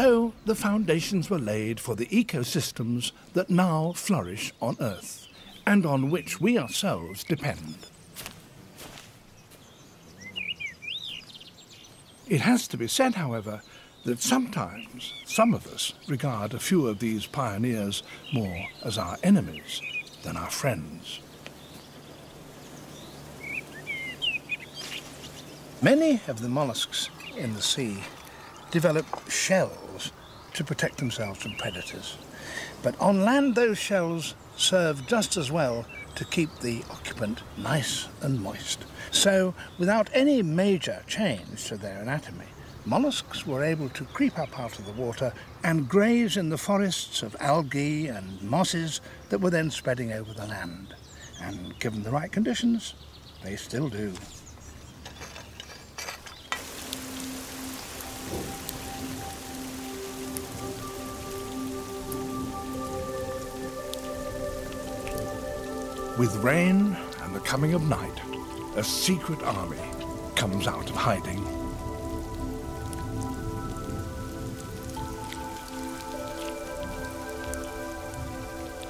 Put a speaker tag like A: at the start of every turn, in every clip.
A: so the foundations were laid for the ecosystems that now flourish on Earth and on which we ourselves depend. It has to be said, however, that sometimes some of us regard a few of these pioneers more as our enemies than our friends. Many of the mollusks in the sea develop shells to protect themselves from predators. But on land, those shells serve just as well to keep the occupant nice and moist. So, without any major change to their anatomy, mollusks were able to creep up out of the water and graze in the forests of algae and mosses that were then spreading over the land. And given the right conditions, they still do. With rain and the coming of night, a secret army comes out of hiding.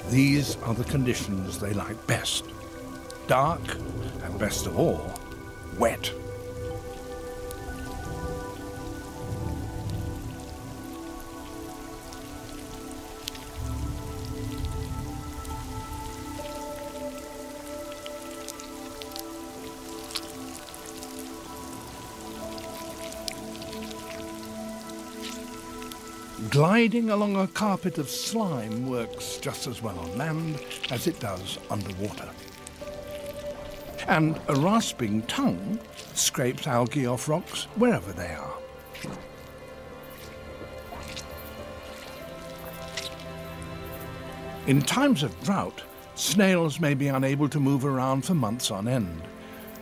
A: These are the conditions they like best. Dark, and best of all, wet. Gliding along a carpet of slime works just as well on land as it does underwater. And a rasping tongue scrapes algae off rocks wherever they are. In times of drought, snails may be unable to move around for months on end.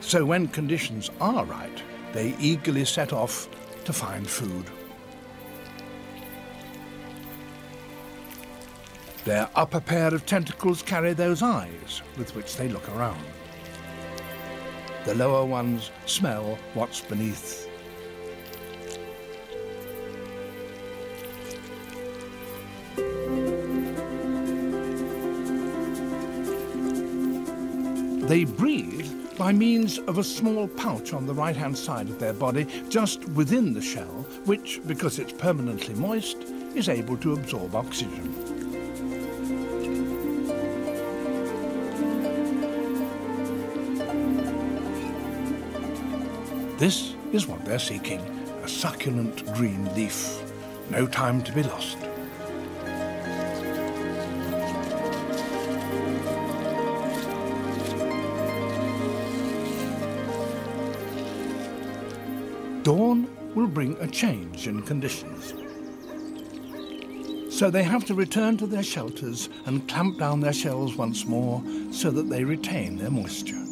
A: So when conditions are right, they eagerly set off to find food. Their upper pair of tentacles carry those eyes with which they look around. The lower ones smell what's beneath. They breathe by means of a small pouch on the right-hand side of their body, just within the shell, which, because it's permanently moist, is able to absorb oxygen. This is what they're seeking, a succulent green leaf. No time to be lost. Dawn will bring a change in conditions. So they have to return to their shelters and clamp down their shells once more so that they retain their moisture.